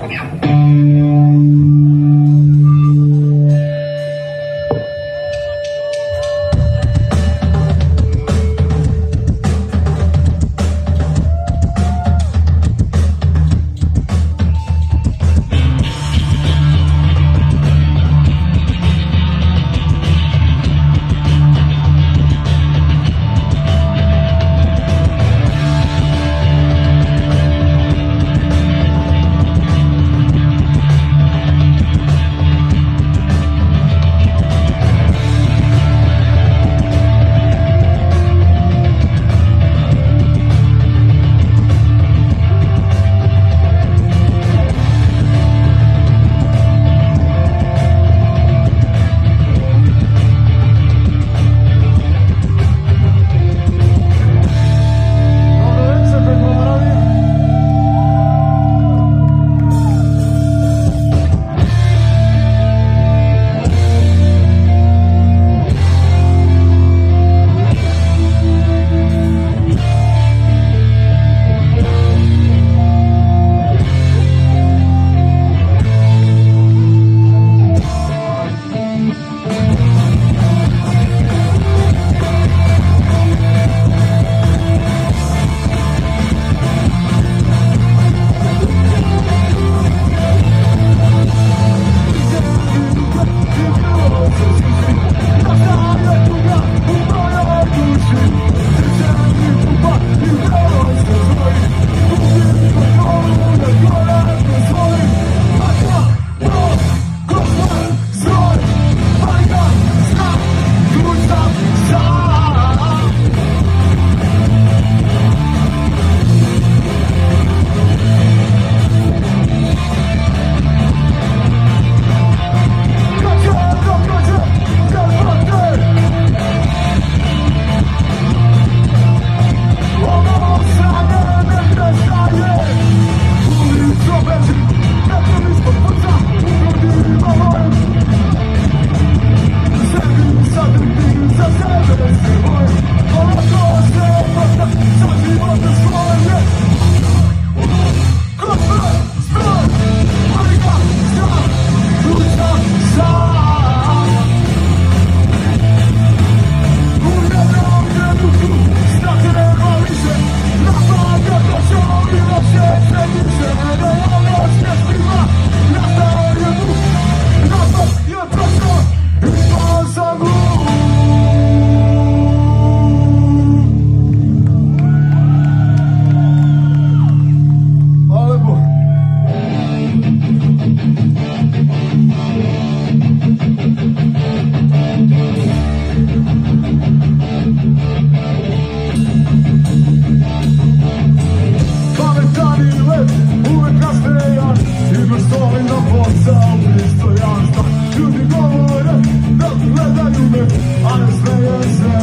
怎么样？Honest players